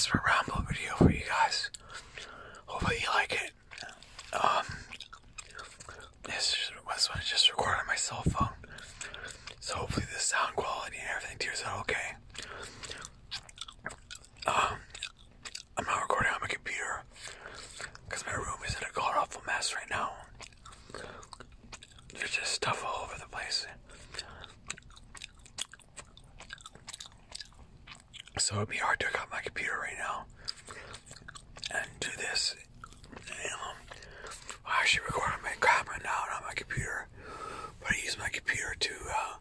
desperate ramble video for you guys. Hopefully you like it. Um, this was just recorded on my cell phone. So hopefully the sound quality and everything turns out okay. Um, I'm not recording on my computer because my room is in a god awful mess right now. There's just stuff all over the place. So it'd be hard to hook up my computer right now and do this. Um, I actually record on my camera now, not my computer, but I use my computer to uh,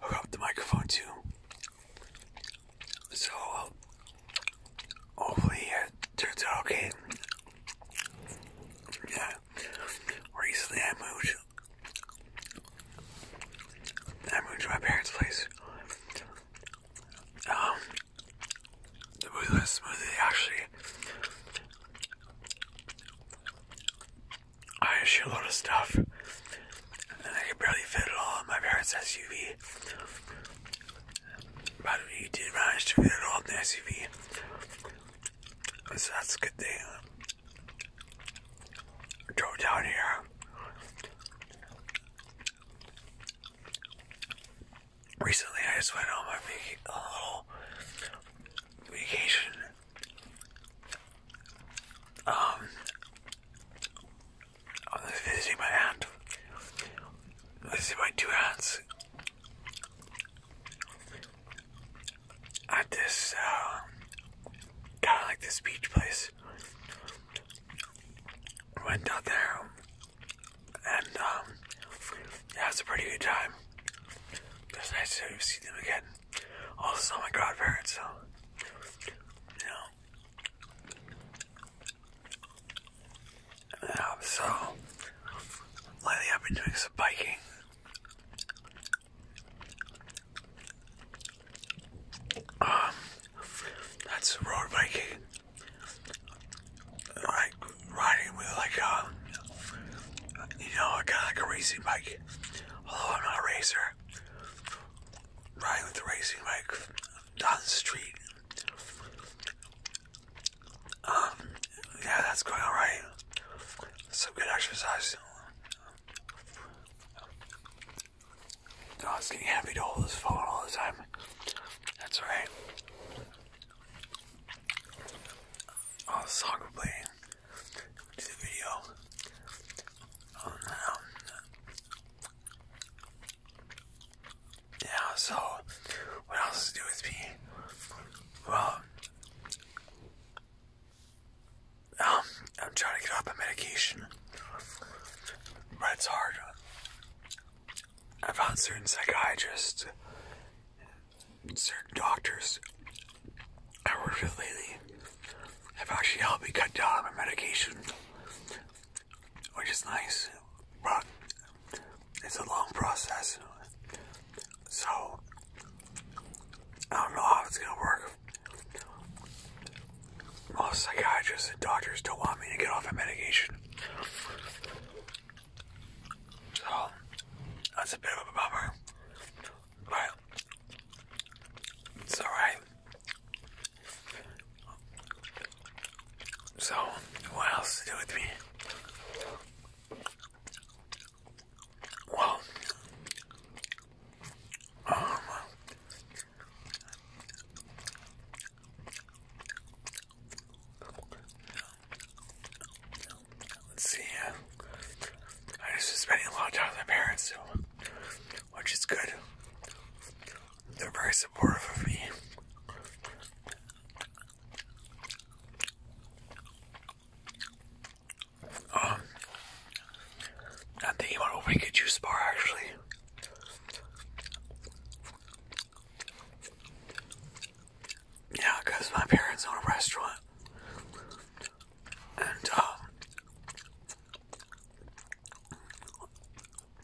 hook up the microphone too. So hopefully it turns out okay. Yeah. Recently I moved. I moved to my parents' place. Um, the move was actually. I had a shitload of stuff, and I could barely fit it all in my parents' SUV. But we did manage to fit it all in the SUV. So that's a good thing. I drove down here. Recently, I just went on my vac- a little vacation. Um, I was visiting my aunt. Visiting my two aunts. At this, uh, kind of like this beach place. Went out there, and, um, yeah, was a pretty good time. It was nice to see them again. Also saw my godparents, so, you know. Yeah, so, lately I've been doing some biking. Um, that's road biking. Like riding with like a, you know, kind of like a racing bike. Although I'm not a racer. Riding with a racing bike down the street. Um, yeah, that's going alright. Some good exercise. Oh, it's getting heavy to hold this phone all the time. That's alright. Oh, the song we're playing. Do the video. Oh, no. Yeah, so, what else to do with me? Well, um, I'm trying to get off my medication. But it's hard. I found certain psychiatrists, and certain doctors I worked with lately have actually helped me cut down on my medication, which is nice, but it's a long process. So, I don't know how it's gonna work. Most psychiatrists and doctors don't want me to get off my medication. So, that's a bit of a bummer. But, it's alright. So, what else to do with me? Well, um, let's see. Uh, I just been spending a lot of time with my parents, so, which is good. They're Um, I'm opening a juice bar actually. My parents own a restaurant. And, um,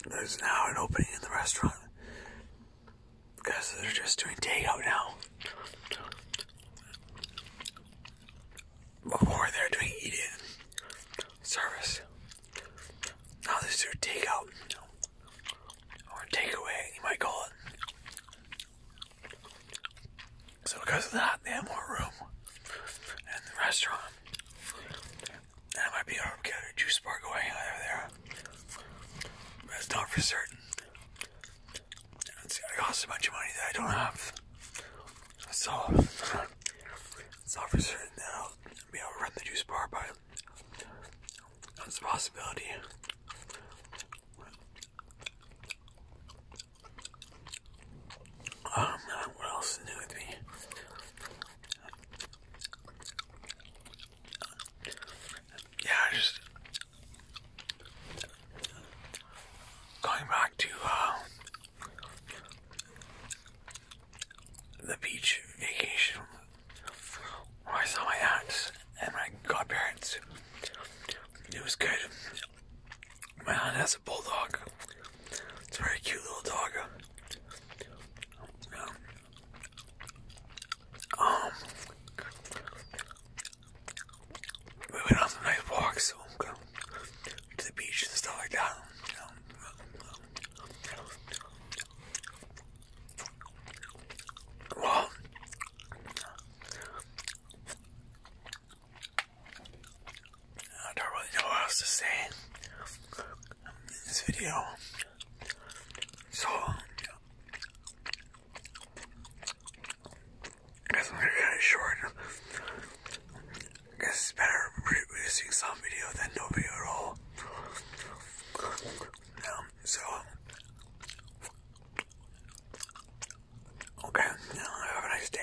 there's now an opening in the restaurant. Because they're just doing takeout now. Before they're doing eat in service. Now this is takeout. Or takeaway, you might call it. So because of that, they have more room. In the restaurant. And I might be able to get a juice bar going out there. But it's not for certain. It's gonna cost a bunch of money that I don't have. So, it's not for certain that I'll be able to run the juice bar, but that's a possibility. video. So, I guess I'm gonna cut it short. I guess it's better producing some video than no video at all. Um, so, okay, now have a nice day.